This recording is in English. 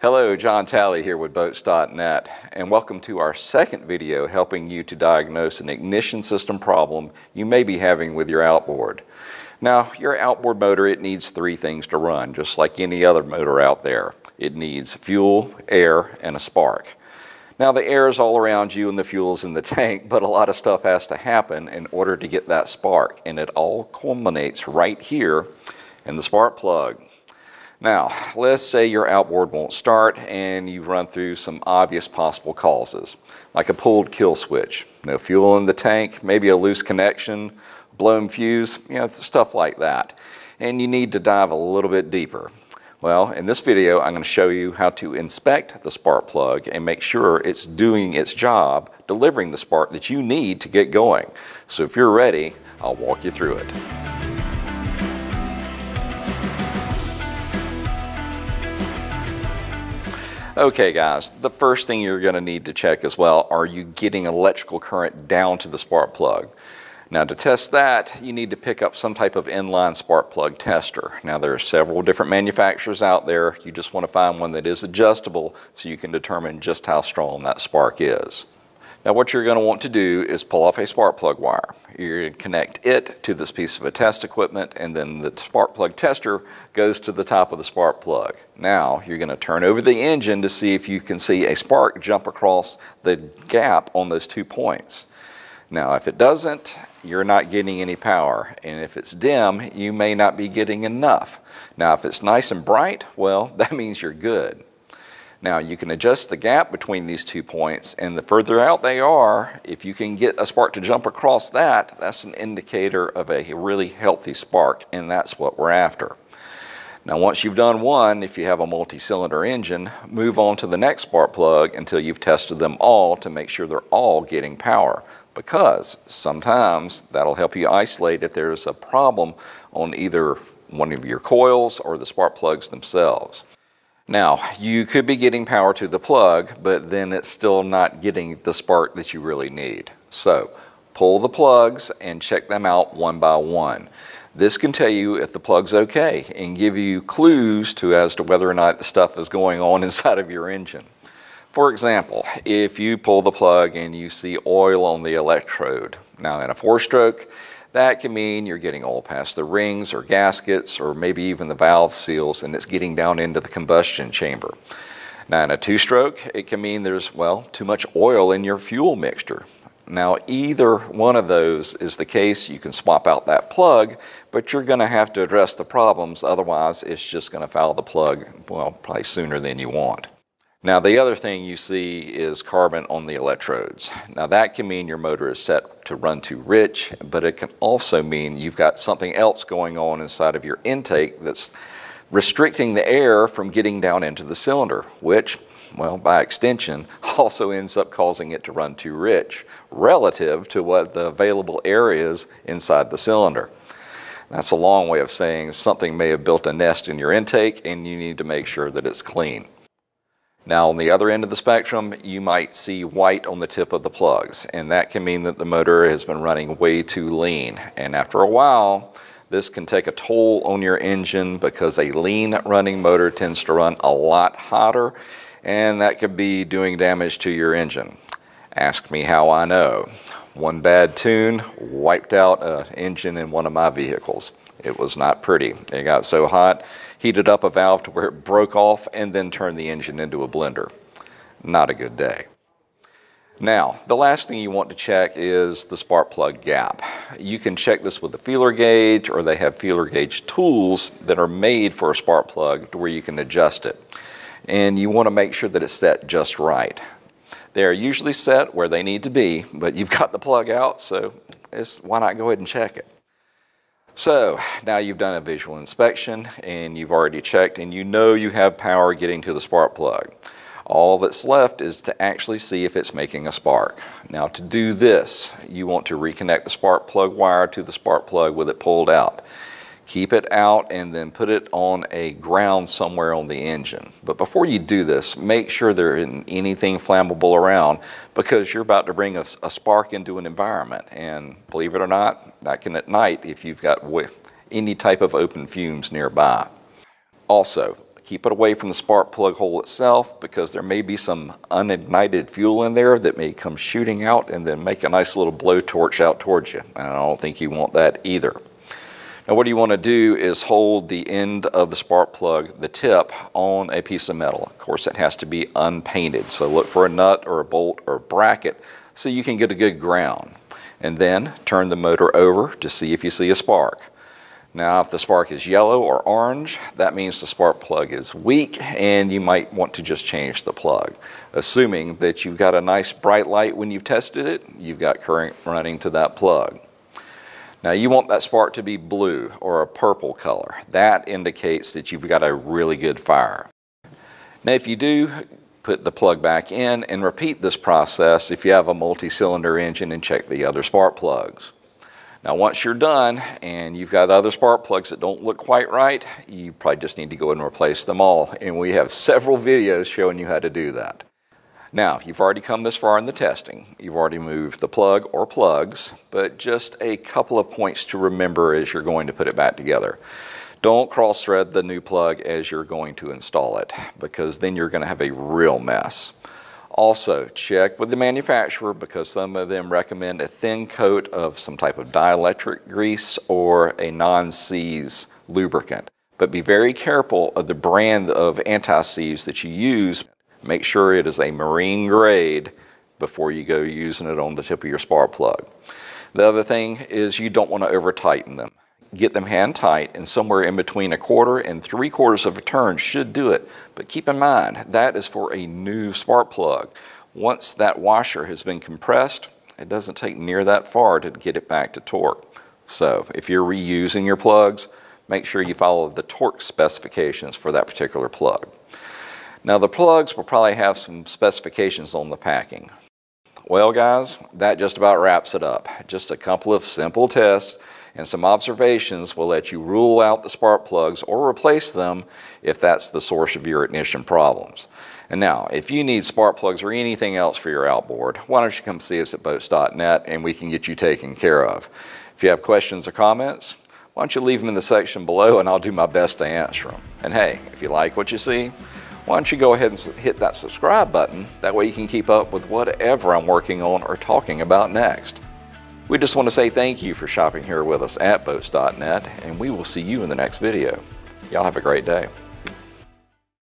Hello, John Talley here with Boats.net, and welcome to our second video helping you to diagnose an ignition system problem you may be having with your outboard. Now, your outboard motor, it needs three things to run, just like any other motor out there. It needs fuel, air, and a spark. Now, the air is all around you and the fuel is in the tank, but a lot of stuff has to happen in order to get that spark, and it all culminates right here in the spark plug. Now, let's say your outboard won't start and you've run through some obvious possible causes, like a pulled kill switch, no fuel in the tank, maybe a loose connection, blown fuse, you know, stuff like that. And you need to dive a little bit deeper. Well, in this video, I'm going to show you how to inspect the spark plug and make sure it's doing its job, delivering the spark that you need to get going. So if you're ready, I'll walk you through it. Okay guys, the first thing you're going to need to check as well, are you getting electrical current down to the spark plug? Now to test that, you need to pick up some type of inline spark plug tester. Now there are several different manufacturers out there. You just want to find one that is adjustable so you can determine just how strong that spark is. Now what you're going to want to do is pull off a spark plug wire. You're going to connect it to this piece of a test equipment and then the spark plug tester goes to the top of the spark plug. Now you're going to turn over the engine to see if you can see a spark jump across the gap on those two points. Now if it doesn't, you're not getting any power and if it's dim, you may not be getting enough. Now if it's nice and bright, well that means you're good. Now you can adjust the gap between these two points and the further out they are, if you can get a spark to jump across that, that's an indicator of a really healthy spark and that's what we're after. Now once you've done one, if you have a multi-cylinder engine, move on to the next spark plug until you've tested them all to make sure they're all getting power because sometimes that'll help you isolate if there's a problem on either one of your coils or the spark plugs themselves. Now, you could be getting power to the plug, but then it's still not getting the spark that you really need. So, pull the plugs and check them out one by one. This can tell you if the plug's okay and give you clues to as to whether or not the stuff is going on inside of your engine. For example, if you pull the plug and you see oil on the electrode, now in a four-stroke, that can mean you're getting oil past the rings or gaskets or maybe even the valve seals and it's getting down into the combustion chamber. Now in a two-stroke, it can mean there's, well, too much oil in your fuel mixture. Now either one of those is the case, you can swap out that plug, but you're going to have to address the problems, otherwise it's just going to foul the plug, well, probably sooner than you want. Now the other thing you see is carbon on the electrodes. Now that can mean your motor is set to run too rich, but it can also mean you've got something else going on inside of your intake that's restricting the air from getting down into the cylinder, which, well, by extension, also ends up causing it to run too rich relative to what the available air is inside the cylinder. That's a long way of saying something may have built a nest in your intake and you need to make sure that it's clean. Now on the other end of the spectrum, you might see white on the tip of the plugs, and that can mean that the motor has been running way too lean. And after a while, this can take a toll on your engine because a lean running motor tends to run a lot hotter, and that could be doing damage to your engine. Ask me how I know. One bad tune wiped out an engine in one of my vehicles. It was not pretty. It got so hot, heated up a valve to where it broke off, and then turned the engine into a blender. Not a good day. Now, the last thing you want to check is the spark plug gap. You can check this with a feeler gauge, or they have feeler gauge tools that are made for a spark plug to where you can adjust it. And you want to make sure that it's set just right. They are usually set where they need to be, but you've got the plug out, so why not go ahead and check it? So now you've done a visual inspection and you've already checked and you know you have power getting to the spark plug. All that's left is to actually see if it's making a spark. Now to do this, you want to reconnect the spark plug wire to the spark plug with it pulled out keep it out and then put it on a ground somewhere on the engine. But before you do this, make sure there isn't anything flammable around because you're about to bring a, a, spark into an environment. And believe it or not, that can night if you've got any type of open fumes nearby. Also, Keep it away from the spark plug hole itself because there may be some unignited fuel in there that may come shooting out and then make a nice little blowtorch out towards you. And I don't think you want that either. Now what you want to do is hold the end of the spark plug, the tip, on a piece of metal. Of course it has to be unpainted, so look for a nut or a bolt or a bracket so you can get a good ground. And then turn the motor over to see if you see a spark. Now if the spark is yellow or orange, that means the spark plug is weak and you might want to just change the plug. Assuming that you've got a nice bright light when you've tested it, you've got current running to that plug. Now you want that spark to be blue or a purple color. That indicates that you've got a really good fire. Now if you do put the plug back in and repeat this process if you have a multi-cylinder engine and check the other spark plugs. Now once you're done and you've got other spark plugs that don't look quite right, you probably just need to go and replace them all. And we have several videos showing you how to do that. Now, you've already come this far in the testing. You've already moved the plug or plugs, but just a couple of points to remember as you're going to put it back together. Don't cross thread the new plug as you're going to install it because then you're going to have a real mess. Also, check with the manufacturer because some of them recommend a thin coat of some type of dielectric grease or a non-seize lubricant. But be very careful of the brand of anti-seize that you use Make sure it is a marine grade before you go using it on the tip of your spark plug. The other thing is you don't want to over tighten them. Get them hand tight and somewhere in between a quarter and three quarters of a turn should do it. But keep in mind, that is for a new spark plug. Once that washer has been compressed, it doesn't take near that far to get it back to torque. So if you're reusing your plugs, make sure you follow the torque specifications for that particular plug. Now the plugs will probably have some specifications on the packing. Well guys, that just about wraps it up. Just a couple of simple tests and some observations will let you rule out the spark plugs or replace them if that's the source of your ignition problems. And now, if you need spark plugs or anything else for your outboard, why don't you come see us at boats.net and we can get you taken care of. If you have questions or comments, why don't you leave them in the section below and I'll do my best to answer them. And hey, if you like what you see, why don't you go ahead and hit that subscribe button. That way you can keep up with whatever I'm working on or talking about next. We just want to say thank you for shopping here with us at boats.net and we will see you in the next video. Y'all have a great day.